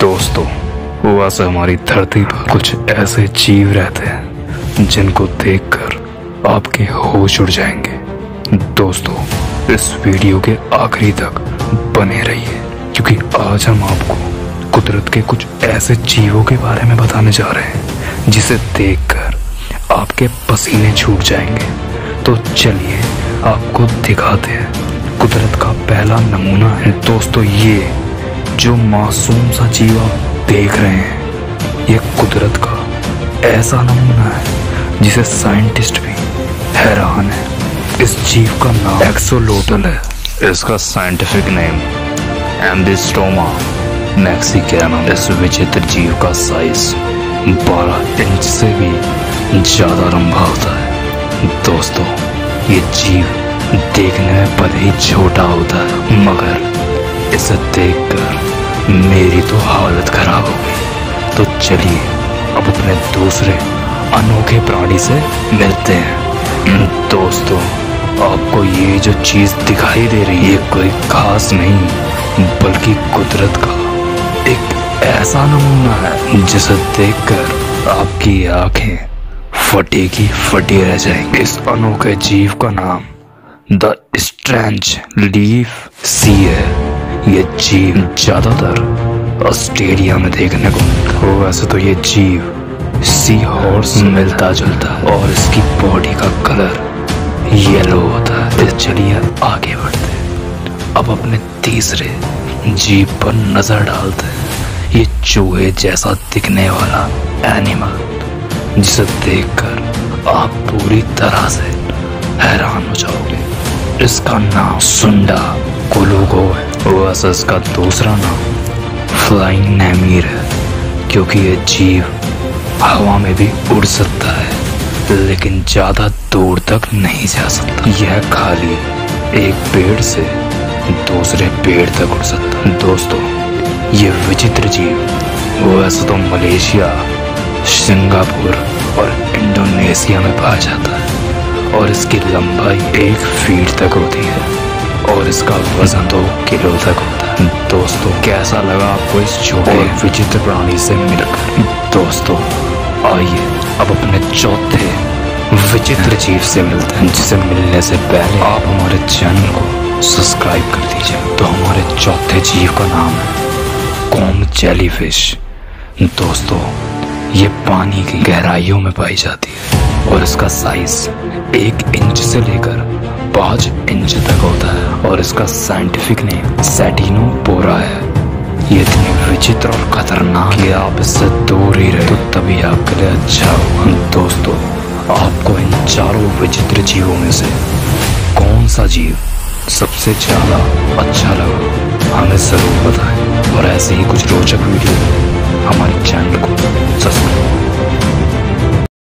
दोस्तों वैसे हमारी धरती पर कुछ ऐसे जीव रहते हैं, जिनको देखकर आपके होश उड़ जाएँगे। दोस्तों, इस वीडियो के आखिरी तक बने रहिए, क्योंकि आज हम आपको कुदरत के कुछ ऐसे जीवों के बारे में बताने जा रहे हैं, जिसे देखकर आपके पसीने छूट जाएँगे। तो चलिए, आपको दिखाते हैं, कुदरत का पहला नमूना है। दोस्तों, ये जो मासूम सा जीव आप देख रहे हैं, ये कुदरत का ऐसा नमूना है, जिसे साइंटिस्ट भी हैरान है। इस जीव का नाम एक्सोलोटल है। इसका साइंटिफिक नेम एम्बिस्टोमा मैक्सिकाना इस विचित्र जीव का साइज़ 12 इंच से भी ज़्यादा लंबा होता है। दोस्तों, ये जीव देखने में भले ही छोटा होता है, मगर इसे देखकर मेरी तो हालत खराब हो गई। तो चलिए, अब अपने दूसरे अनोखे प्राणी से मिलते हैं। दोस्तों, आपको ये जो चीज़ दिखाई दे रही है कोई खास नहीं, बल्कि कुदरत का एक ऐसा नमूना है, जिसे देखकर आपकी आँखें फटी की फटी रह जाएँगी। इस अनोखे जीव का नाम द स्ट्रेंज लीफ सी है। ये जीव ज़्यादातर ऑस्ट्रेलिया में देखने को मिलता है। वैसे तो ये जीव सी हॉर्स मिलता जुलता और इसकी बॉडी का कलर येलो होता है। तो चलिए आगे बढ़ते हैं। अब अपने तीसरे जीव पर नज़र डालते हैं। ये चूहे जैसा दिखने वाला एनिमल जिसे देखकर आप पूरी तरह से हैरान हो जाओगे। इसका नाम सुंडा कोलोगो है। वैसे इसका दूसरा नाम फ्लाइंग नैमीर है, क्योंकि ये जीव हवा में भी उड़ सकता है, लेकिन ज़्यादा दूर तक नहीं जा सकता। यह खाली एक पेड़ से दूसरे पेड़ तक उड़ सकता है। दोस्तों, ये विचित्र जीव वैसे तो मलेशिया, सिंगापुर और इंडोनेशिया में पाया जाता है, और इसकी लंबाई एक फीट तक होती है। और इसका वज़न दो किलो तक होता है। दोस्तों कैसा लगा आपको इस छोटे विचित्र प्राणी से मिलकर? दोस्तों आइए अब अपने चौथे विचित्र जीव से मिलते हैं जिसे मिलने से पहले आप हमारे चैनल को सब्सक्राइब कर दीजिए। तो हमारे चौथे जीव का नाम है कॉम जेलीफिश। दोस्तों ये पानी की गहराइयों में पाई जाती है और इसका साइज़ एक इंच से लेकर पाँच इंच तक और इसका साइंटिफिक नेम सेटिनो पोरा है। ये इतनी विचित्र और खतरनाक है। आप इससे दूर ही रहे। तो तभी आपके लिए अच्छा होगा दोस्तों, आपको इन चारों विचित्र जीवों में से कौन सा जीव सबसे ज़्यादा अच्छा लगा? हमें ज़रूर बताएँ। और ऐसे ही कुछ रोचक वीडियो हमारे चैनल को सब्सक्राइब